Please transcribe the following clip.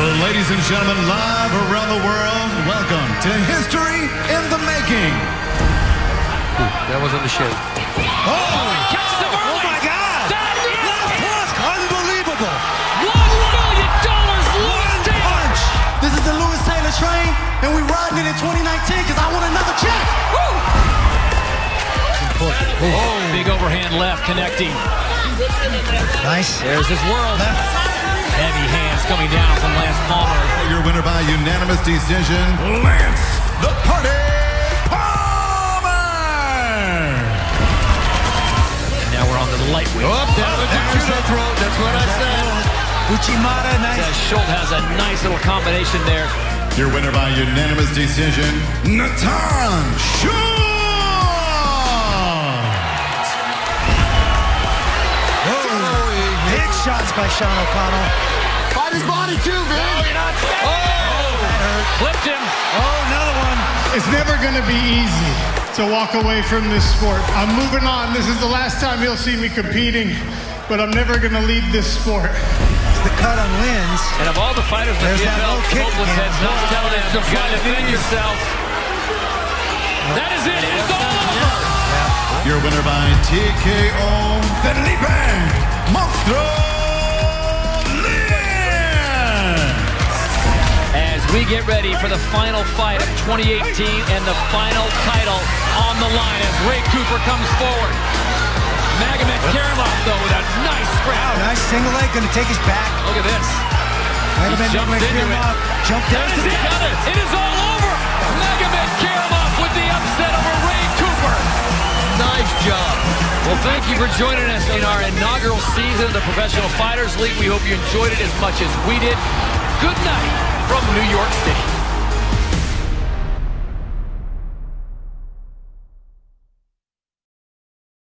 Ladies and gentlemen, live around the world, welcome to History in the Making. That wasn't the shit. Oh, Catches him Oh my God! That is Left hook! Unbelievable! one million dollars. Louis One Taylor. punch! This is the Louis Taylor train, and we riding it in 2019 because I want another check! Oh, big overhand left connecting. Nice. There's his world. Heavy hands coming down from Lance Palmer. your winner by unanimous decision, Lance the Party Palmer. And now we're on the lightweight. Oh, that was the judo throat. That's what I said. Uchimata, nice. As Schulte has a nice little combination there. Your winner by unanimous decision, Natan Schulte. Shots by Sean O'Connell. Fight his body too, man. Flipped oh. him. Oh, another one. It's never going to be easy to walk away from this sport. I'm moving on. This is the last time you'll see me competing, but I'm never going to leave this sport. It's the cut on wins. And of all the fighters in the There's that PFL, low kick Mobley again. says not telling him you gotta defend yourself. That is it. It is all over. Your winner by TKO, Philipe get ready for the final fight of 2018 and the final title on the line as Ray Cooper comes forward. Magomedkerimov, though, with a nice Wow, nice single leg, gonna take his back. Look at this. Magomed jumped Magomed into it. Karimov Jumped down That to the it. it. It is all over. Magomed Karimov with the upset over Ray Cooper. Nice job. Well, thank you for joining us in our inaugural season of the Professional Fighters League. We hope you enjoyed it as much as we did. Good night from New York City.